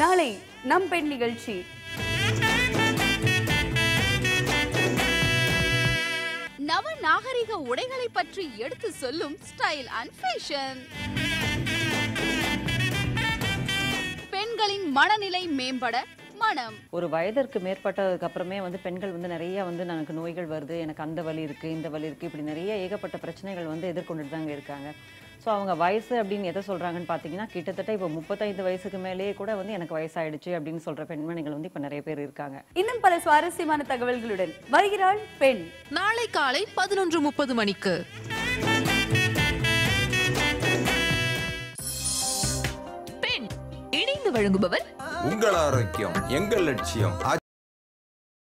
நாளை நம் பெண் நிகழ்ச்சி. நவ நாகரிக உடைகளை பற்றி எடுத்து சொல்லும் ஸ்டைல் அண்ட் ஃபேஷன் பெண்களின் மனநிலை மேம்பட மனம். ஒரு வயதிற்கு மேற்பட்டதுக்கு அப்புறமே வந்து பெண்கள் வந்து நிறைய வந்து எனக்கு நோய்கள் வருது எனக்கு அந்த வலி இருக்கு இந்த வலி இருக்கு இப்படி நிறைய ஏகப்பட்ட பிரச்சனைகள் வந்து எதிர்கொண்டுட்டு தாங்க இருக்காங்க. ஸோ அவங்க வயசு அப்படின்னு எதை சொல்றாங்கன்னு பார்த்தீங்கன்னா கிட்டத்தட்ட இப்போ முப்பத்தைந்து வயசுக்கு மேலேயே கூட வந்து எனக்கு வயசாயிடுச்சு அப்படின்னு சொல்ற பெண்மணிகள் வந்து இப்போ நிறைய பேர் இருக்காங்க. இன்னும் பல சுவாரஸ்யமான தகவல்களுடன் வருகிறாள் பெண். நாளை காலை பதினொன்று முப்பது மணிக்கு. பெண் இணைந்து வழங்குபவர் உங்கள் ஆரோக்கியம் எங்கள் லட்சியம்